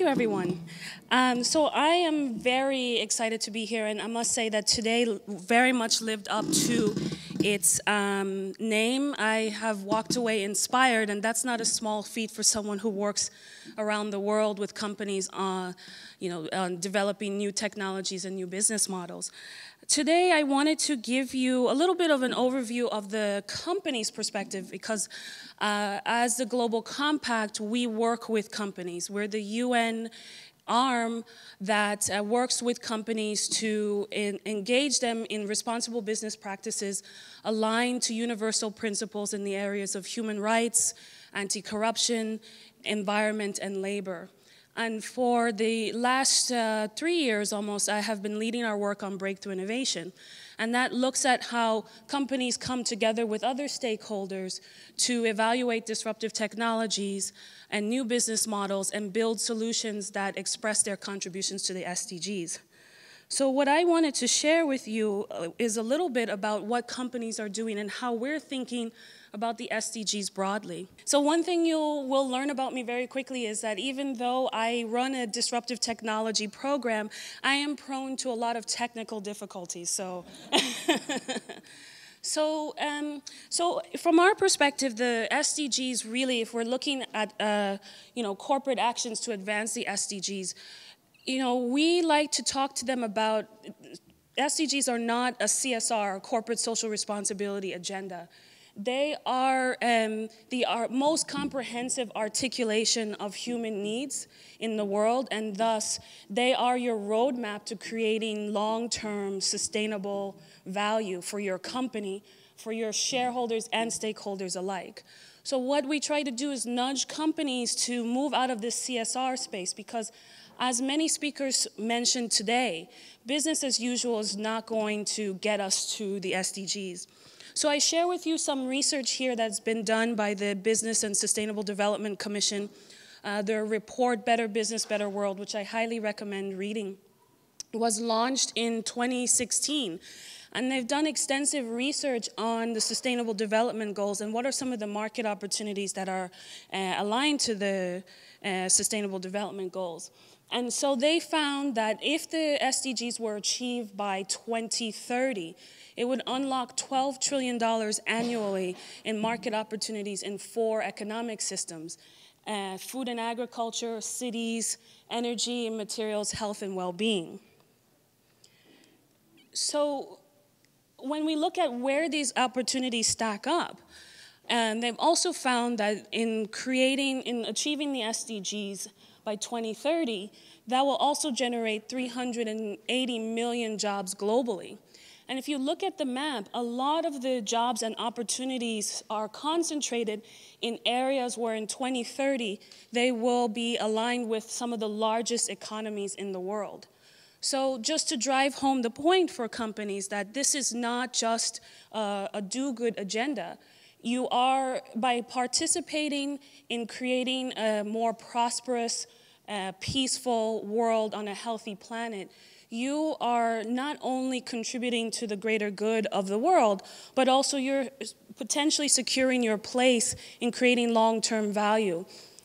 Thank you, everyone. Um, so I am very excited to be here, and I must say that today very much lived up to its um, name. I have walked away inspired, and that's not a small feat for someone who works around the world with companies, uh, you know, developing new technologies and new business models. Today, I wanted to give you a little bit of an overview of the company's perspective because uh, as the Global Compact, we work with companies. We're the UN arm that uh, works with companies to in, engage them in responsible business practices aligned to universal principles in the areas of human rights, anti-corruption, environment, and labor. And for the last uh, three years almost, I have been leading our work on breakthrough innovation. And that looks at how companies come together with other stakeholders to evaluate disruptive technologies and new business models and build solutions that express their contributions to the SDGs. So what I wanted to share with you uh, is a little bit about what companies are doing and how we're thinking about the SDGs broadly. So one thing you will learn about me very quickly is that even though I run a disruptive technology program, I am prone to a lot of technical difficulties. So. So, um, so from our perspective, the SDGs really, if we're looking at, uh, you know, corporate actions to advance the SDGs, you know, we like to talk to them about SDGs are not a CSR, a corporate social responsibility agenda. They are um, the most comprehensive articulation of human needs in the world, and thus they are your roadmap to creating long-term sustainable value for your company, for your shareholders and stakeholders alike. So what we try to do is nudge companies to move out of this CSR space because as many speakers mentioned today, business as usual is not going to get us to the SDGs. So I share with you some research here that's been done by the Business and Sustainable Development Commission, uh, their report, Better Business, Better World, which I highly recommend reading, was launched in 2016. And they've done extensive research on the Sustainable Development Goals and what are some of the market opportunities that are uh, aligned to the uh, Sustainable Development Goals. And so they found that if the SDGs were achieved by 2030, it would unlock $12 trillion annually in market opportunities in four economic systems uh, food and agriculture, cities, energy and materials, health and well being. So, when we look at where these opportunities stack up, and they've also found that in creating, in achieving the SDGs by 2030, that will also generate 380 million jobs globally. And if you look at the map, a lot of the jobs and opportunities are concentrated in areas where in 2030 they will be aligned with some of the largest economies in the world. So, just to drive home the point for companies that this is not just uh, a do good agenda, you are, by participating in creating a more prosperous, uh, peaceful world on a healthy planet, you are not only contributing to the greater good of the world, but also you're potentially securing your place in creating long term value.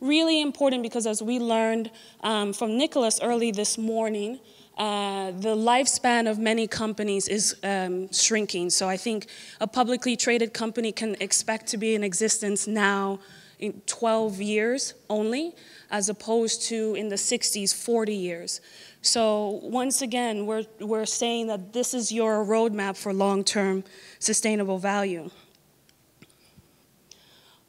Really important because, as we learned um, from Nicholas early this morning, uh, the lifespan of many companies is um, shrinking. So I think a publicly traded company can expect to be in existence now in 12 years only, as opposed to in the 60s, 40 years. So once again, we're, we're saying that this is your roadmap for long-term sustainable value.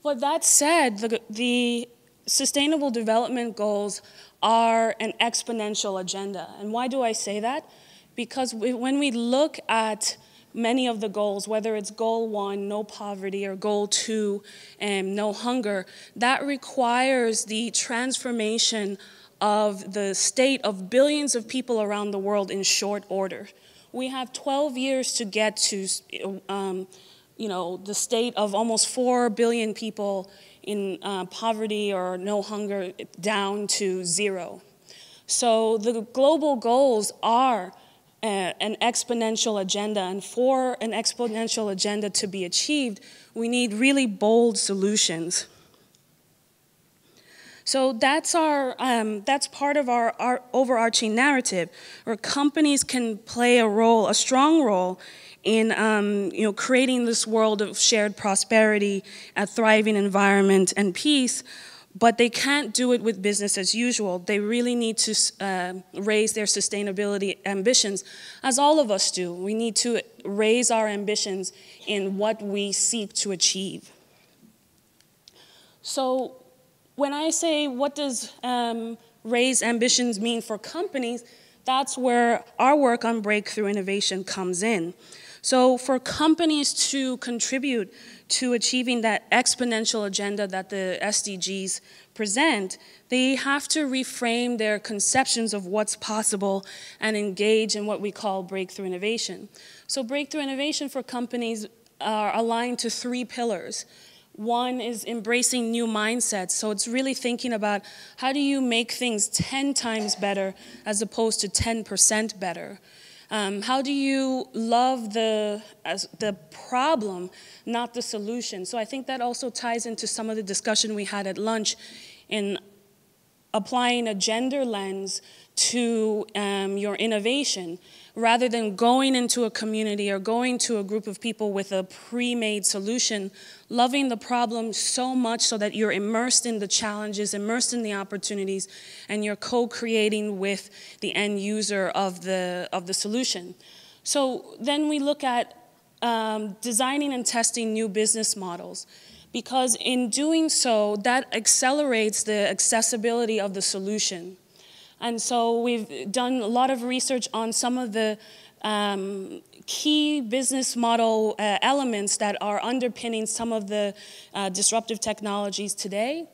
But that said, the, the Sustainable Development Goals are an exponential agenda. And why do I say that? Because we, when we look at many of the goals, whether it's goal one, no poverty, or goal two, um, no hunger, that requires the transformation of the state of billions of people around the world in short order. We have 12 years to get to, um, you know, the state of almost 4 billion people in uh, poverty or no hunger down to zero. So the global goals are uh, an exponential agenda, and for an exponential agenda to be achieved, we need really bold solutions. So that's our um, that's part of our, our overarching narrative, where companies can play a role, a strong role, in um, you know creating this world of shared prosperity, a thriving environment, and peace. But they can't do it with business as usual. They really need to uh, raise their sustainability ambitions, as all of us do. We need to raise our ambitions in what we seek to achieve. So when I say what does um, raise ambitions mean for companies, that's where our work on breakthrough innovation comes in. So for companies to contribute to achieving that exponential agenda that the SDGs present, they have to reframe their conceptions of what's possible and engage in what we call breakthrough innovation. So breakthrough innovation for companies are aligned to three pillars. One is embracing new mindsets. So it's really thinking about how do you make things 10 times better as opposed to 10% better. Um, how do you love the, the problem, not the solution? So I think that also ties into some of the discussion we had at lunch in applying a gender lens to um, your innovation rather than going into a community or going to a group of people with a pre-made solution, loving the problem so much so that you're immersed in the challenges, immersed in the opportunities, and you're co-creating with the end user of the, of the solution. So then we look at um, designing and testing new business models because in doing so, that accelerates the accessibility of the solution. And so we've done a lot of research on some of the um, key business model uh, elements that are underpinning some of the uh, disruptive technologies today.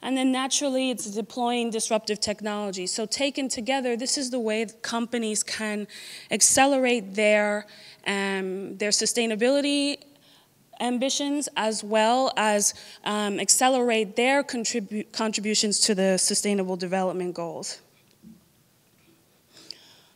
And then naturally, it's deploying disruptive technology. So, taken together, this is the way companies can accelerate their, um, their sustainability ambitions as well as um, accelerate their contribu contributions to the Sustainable Development Goals.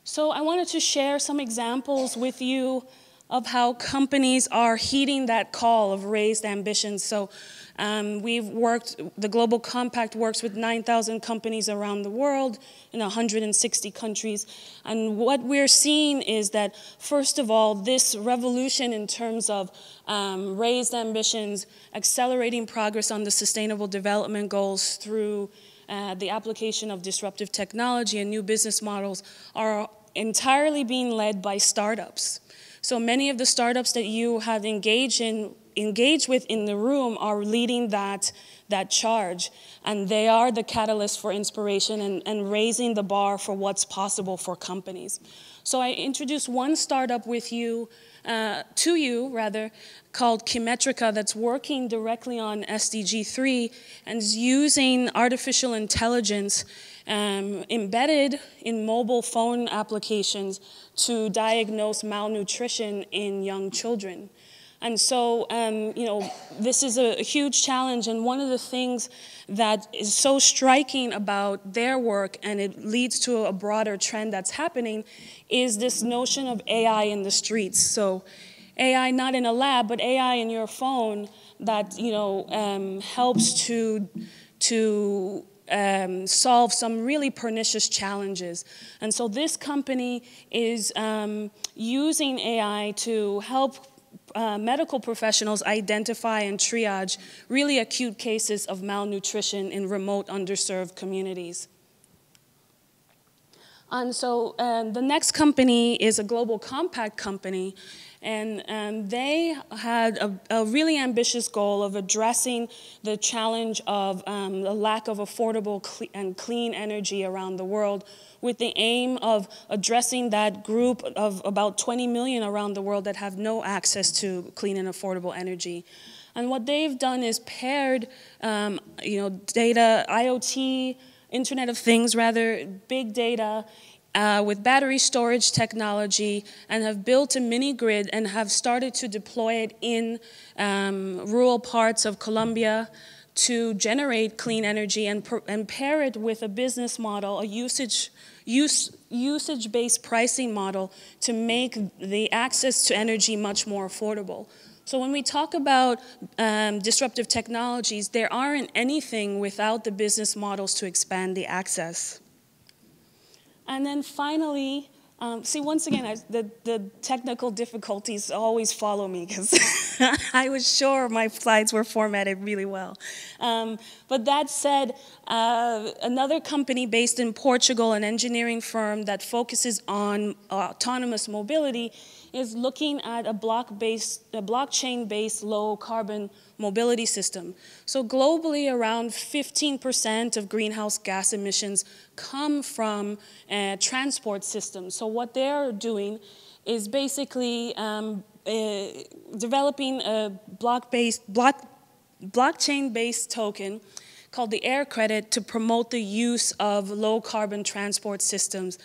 So I wanted to share some examples with you of how companies are heeding that call of raised ambitions. So um, we've worked, the Global Compact works with 9,000 companies around the world in 160 countries. And what we're seeing is that, first of all, this revolution in terms of um, raised ambitions, accelerating progress on the Sustainable Development Goals through uh, the application of disruptive technology and new business models are entirely being led by startups. So many of the startups that you have engaged in engaged with in the room are leading that, that charge. And they are the catalyst for inspiration and, and raising the bar for what's possible for companies. So I introduced one startup with you, uh, to you rather, called Kimetrica that's working directly on SDG 3 and is using artificial intelligence um, embedded in mobile phone applications to diagnose malnutrition in young children. And so, um, you know, this is a, a, huge challenge. And one of the things that is so striking about their work, and it leads to a broader trend that's happening, is this notion of AI in the streets. So, AI not in a lab, but AI in your phone that you know um, helps to to um, solve some really pernicious challenges. And so this company is um, using AI to help uh, medical professionals identify and triage really acute cases of malnutrition in remote underserved communities. And so um, the next company is a global compact company, and um, they had a, a, really ambitious goal of addressing the challenge of um, the lack of affordable and clean energy around the world with the aim of addressing that group of about 20 million around the world that have no access to clean and affordable energy. And what they've done is paired, um, you know, data, IoT, Internet of Things, rather, big data, uh, with battery storage technology and have built a mini grid and have started to deploy it in um, rural parts of Colombia to generate clean energy and, and pair it with a business model, a usage use, usage-based pricing model to make the access to energy much more affordable. So when we talk about um, disruptive technologies, there aren't anything without the business models to expand the access. And then finally, um, see, once again, I, the, the technical difficulties always follow me because I was sure my slides were formatted really well. Um, but that said, uh, another company based in Portugal, an engineering firm that focuses on autonomous mobility, is looking at a block-based, a blockchain-based low-carbon mobility system. So globally, around 15% of greenhouse gas emissions come from uh, transport systems. So what they're doing is basically um, developing a block-based, block, blockchain-based token called the Air Credit to promote the use of low-carbon transport systems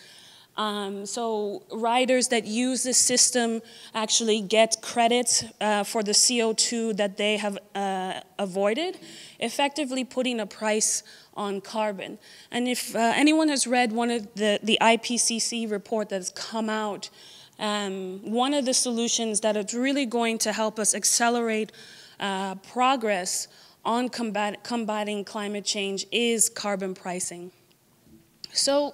um, so riders that use this system actually get credits uh, for the CO2 that they have uh, avoided, effectively putting a price on carbon. And if uh, anyone has read one of the, the IPCC report that's come out, um, one of the solutions that is really going to help us accelerate uh, progress on combat, combating climate change is carbon pricing. So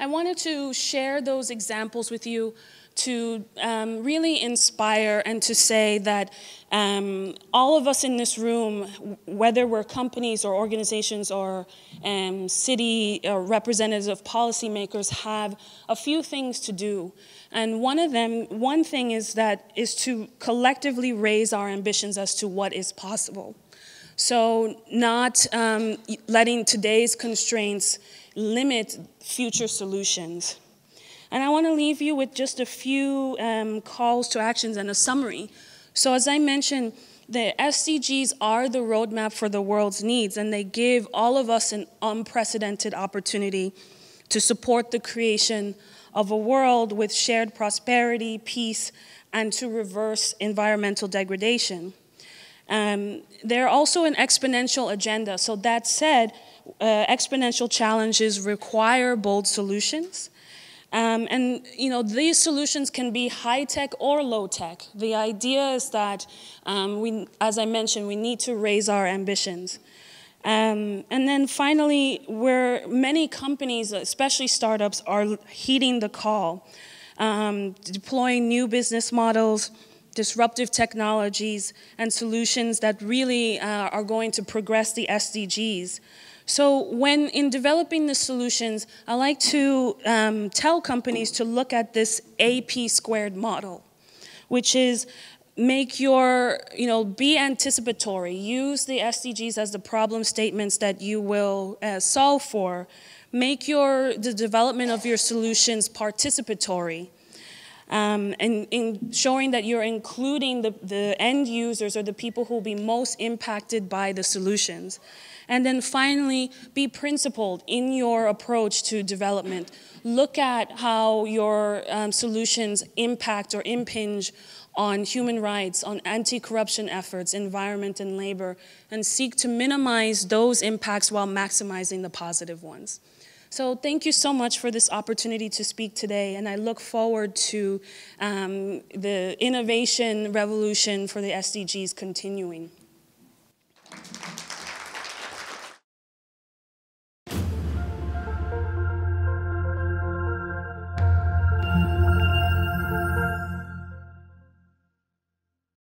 I wanted to share those examples with you to um, really inspire and to say that um, all of us in this room, whether we're companies or organizations or um, city or representative policymakers, have a few things to do. And one of them, one thing is that is to collectively raise our ambitions as to what is possible. So not um, letting today's constraints limit future solutions. And I want to leave you with just a few um, calls to actions and a summary. So as I mentioned, the SDGs are the roadmap for the world's needs, and they give all of us an unprecedented opportunity to support the creation of a world with shared prosperity, peace, and to reverse environmental degradation. Um, they're also an exponential agenda. So that said, uh, exponential challenges require bold solutions. Um, and you know these solutions can be high tech or low tech. The idea is that um, we, as I mentioned, we need to raise our ambitions. Um, and then finally, where many companies, especially startups, are heeding the call, um, deploying new business models, disruptive technologies, and solutions that really uh, are going to progress the SDGs. So when in developing the solutions, I like to um, tell companies to look at this AP squared model, which is make your, you know, be anticipatory. Use the SDGs as the problem statements that you will uh, solve for. Make your, the development of your solutions participatory. Um, and in showing that you're including the, the end users or the people who will be most impacted by the solutions. And then finally, be principled in your approach to development. Look at how your um, solutions impact or impinge on human rights, on anti-corruption efforts, environment and labor, and seek to minimize those impacts while maximizing the positive ones. So thank you so much for this opportunity to speak today, and I look forward to um, the innovation revolution for the SDGs continuing.